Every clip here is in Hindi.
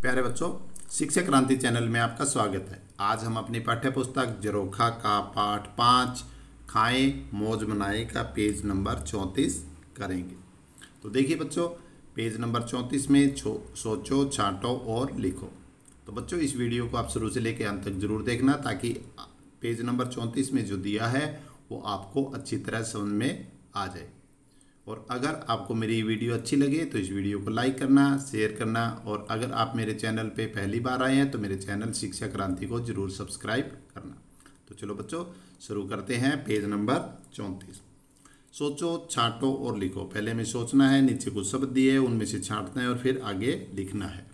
प्यारे बच्चों शिक्षा क्रांति चैनल में आपका स्वागत है। आज हम अपनी पाठ्य पुस्तक जरोखा का पाठ पाँच, खाएँ, मौज मनाए का पेज नंबर चौंतीस करेंगे। तो देखिए बच्चों, पेज नंबर चौंतीस में सोचो, छांटो और लिखो। तो बच्चों, इस वीडियो को आप शुरू से लेकर अंत तक ज़रूर देखना ताकि पेज नंबर चौंतीस में जो दिया है, वो आपको अच्छी तरह समझ में आ जाए। और अगर आपको मेरी वीडियो अच्छी लगे तो इस वीडियो को लाइक करना, शेयर करना और अगर आप मेरे चैनल पे पहली बार आए हैं तो मेरे चैनल शिक्षा क्रांति को ज़रूर सब्सक्राइब करना। तो चलो बच्चों, शुरू करते हैं पेज नंबर चौंतीस। सोचो, छांटो और लिखो। पहले हमें सोचना है, नीचे कुछ शब्द दिए, उनमें से छांटना है और फिर आगे लिखना है।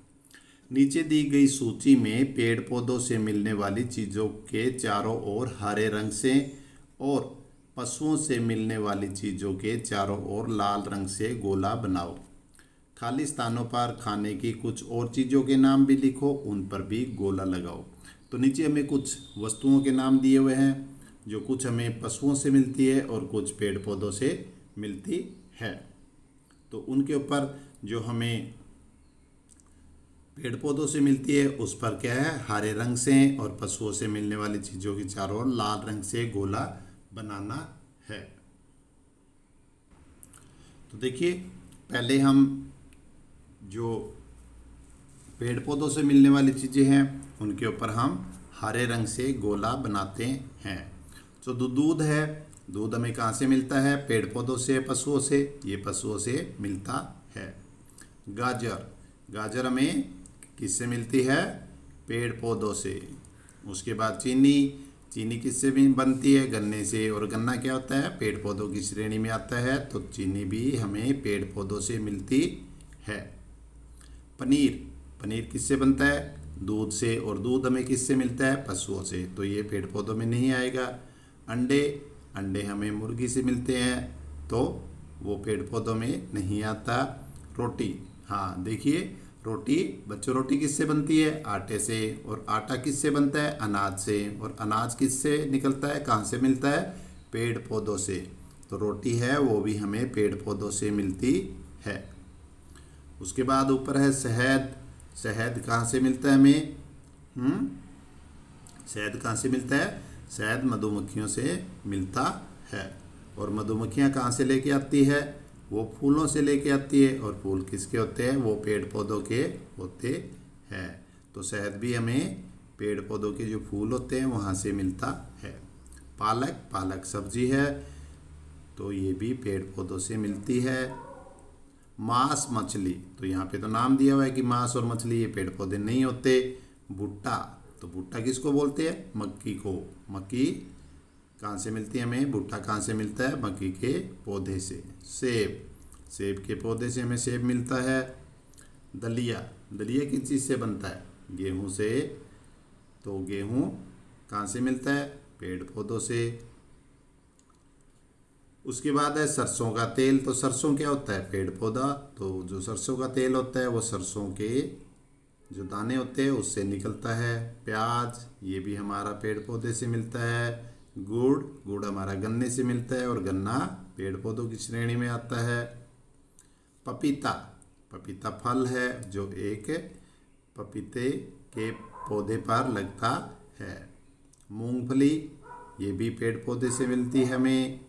नीचे दी गई सूची में पेड़ पौधों से मिलने वाली चीज़ों के चारों ओर हरे रंग से और पशुओं से मिलने वाली चीज़ों के चारों ओर लाल रंग से गोला बनाओ। खाली स्थानों पर खाने की कुछ और चीज़ों के नाम भी लिखो, उन पर भी गोला लगाओ। तो नीचे हमें कुछ वस्तुओं के नाम दिए हुए हैं, जो कुछ हमें पशुओं से मिलती है और कुछ पेड़ पौधों से मिलती है। तो उनके ऊपर जो हमें पेड़ पौधों से मिलती है, उस पर क्या है, हरे रंग से और पशुओं से मिलने वाली चीज़ों की चारों ओर लाल रंग से गोला बनाना है। तो देखिए, पहले हम जो पेड़ पौधों से मिलने वाली चीज़ें हैं, उनके ऊपर हम हरे रंग से गोला बनाते हैं। तो दूध है, दूध हमें कहाँ से मिलता है? पेड़ पौधों से, पशुओं से, ये पशुओं से मिलता है। गाजर गाजर हमें किससे मिलती है? पेड़ पौधों से। उसके बाद चीनी। चीनी किससे भी बनती है? गन्ने से। और गन्ना क्या होता है? पेड़ पौधों की श्रेणी में आता है। तो चीनी भी हमें पेड़ पौधों से मिलती है। पनीर। पनीर किससे बनता है? दूध से। और दूध हमें किससे मिलता है? पशुओं से। तो ये पेड़ पौधों में नहीं आएगा। अंडे। अंडे हमें मुर्गी से मिलते हैं। तो वो पेड़ पौधों में नहीं आता। रोटी। हाँ देखिए रोटी, बच्चों, रोटी किससे बनती है? आटे से। और आटा किससे बनता है? अनाज से। और अनाज किससे निकलता है? कहाँ से मिलता है? पेड़ पौधों से। तो रोटी है, वो भी हमें पेड़ पौधों से मिलती है। उसके बाद ऊपर है शहद। शहद कहाँ से मिलता है हमें? हम्म? शहद कहाँ से मिलता है? शहद मधुमक्खियों से मिलता है। और मधुमक्खियाँ कहाँ से लेके आती है? वो फूलों से लेके आती है और फूल किसके होते हैं? वो पेड़ पौधों के होते हैं। तो शहद भी हमें पेड़ पौधों के जो फूल होते हैं वहाँ से मिलता है। पालक पालक सब्ज़ी है तो ये भी पेड़ पौधों से मिलती है। मांस, मछली तो यहाँ पे तो नाम दिया हुआ है कि मांस और मछली ये पेड़ पौधे नहीं होते। भुट्टा तो भुट्टा किसको बोलते हैं? मक्की को। मक्की कहाँ से मिलती है हमें? भुट्टा कहाँ से मिलता है? मक्की के पौधे से। सेब। सेब के पौधे से हमें सेब मिलता है। दलिया। दलिया किस चीज़ से बनता है? गेहूँ से। तो गेहूँ कहाँ से मिलता है? पेड़ पौधों से। उसके बाद है सरसों का तेल। तो सरसों क्या होता है? पेड़ पौधा। तो जो सरसों का तेल होता है, वो सरसों के जो दाने होते हैं, उससे निकलता है। प्याज, ये भी हमारा पेड़ पौधे से मिलता है। गुड़ गुड़ हमारा गन्ने से मिलता है और गन्ना पेड़ पौधों की श्रेणी में आता है। पपीता पपीता फल है जो एक पपीते के पौधे पर लगता है। मूंगफली, ये भी पेड़ पौधे से मिलती है हमें।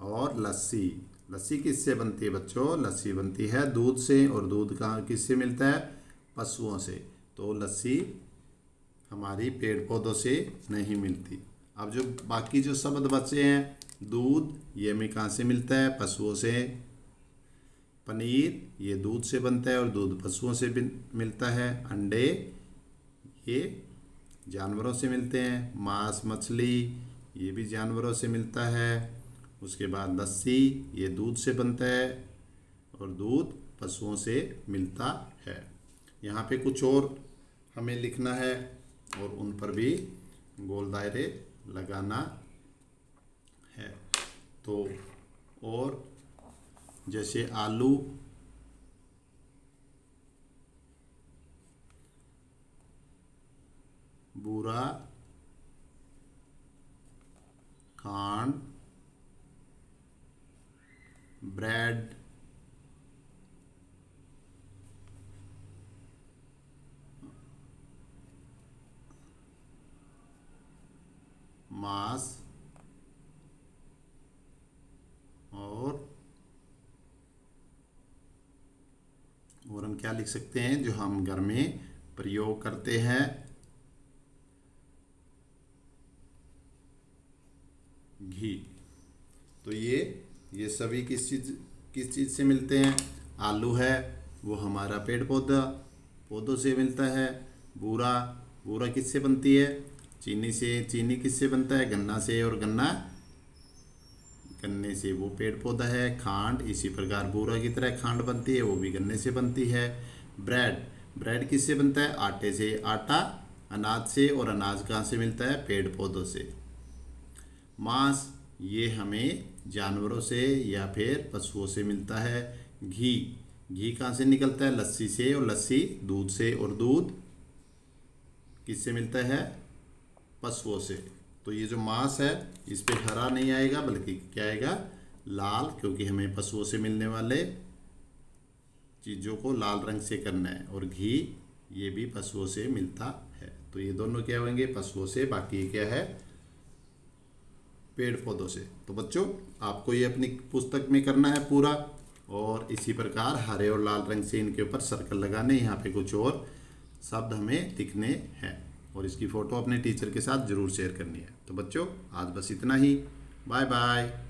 और लस्सी लस्सी किससे बनती है बच्चों? लस्सी बनती है दूध से और दूध कहाँ किससे मिलता है? पशुओं से। तो लस्सी हमारी पेड़ पौधों से नहीं मिलती। अब जो बाकी जो शब्द बचे हैं, दूध, ये हमें कहाँ से मिलता है? पशुओं से। पनीर, ये दूध से बनता है और दूध पशुओं से मिलता है। अंडे, ये जानवरों से मिलते हैं। मांस, मछली, ये भी जानवरों से मिलता है। उसके बाद लस्सी, ये दूध से बनता है और दूध पशुओं से मिलता है। यहाँ पे कुछ और हमें लिखना है और उन पर भी गोल दायरे लगाना है। तो और जैसे आलू बूरा खांड ब्रेड मांस और और हम क्या लिख सकते हैं जो हम घर में प्रयोग करते हैं? घी। तो ये ये सभी किस चीज़ किस चीज़ से मिलते हैं? आलू है, वो हमारा पेड़ पौधा, पौधों से मिलता है। बूरा बूरा किससे बनती है? चीनी से, चीनी किससे बनता है? गन्ना से और गन्ना गन्ने से। वो पेड़ पौधा है, खांड, इसी प्रकार बूरा की तरह खांड बनती है, वो भी गन्ने से बनती है। ब्रेड ब्रेड किससे बनता है? आटे से। आटा अनाज से और अनाज कहाँ से मिलता है? पेड़ पौधों से। मांस, ये हमें जानवरों से या फिर पशुओं से मिलता है। घी घी कहाँ से निकलता है? लस्सी से और लस्सी दूध से। और दूध किससे मिलता है? पशुओं से। तो ये जो मांस है, इस पर हरा नहीं आएगा, बल्कि क्या आएगा? लाल, क्योंकि हमें पशुओं से मिलने वाले चीज़ों को लाल रंग से करना है, और घी, ये भी पशुओं से मिलता है। तो ये दोनों क्या होंगे? पशुओं से, बाकी क्या है? पेड़ पौधों से। तो बच्चों, आपको ये अपनी पुस्तक में करना है पूरा, और इसी प्रकार हरे और लाल रंग से इनके ऊपर सर्कल लगाने, यहाँ पे कुछ और शब्द हमें दिखने हैं। और इसकी फ़ोटो अपने टीचर के साथ ज़रूर शेयर करनी है। तो बच्चों, आज बस इतना ही। Bye bye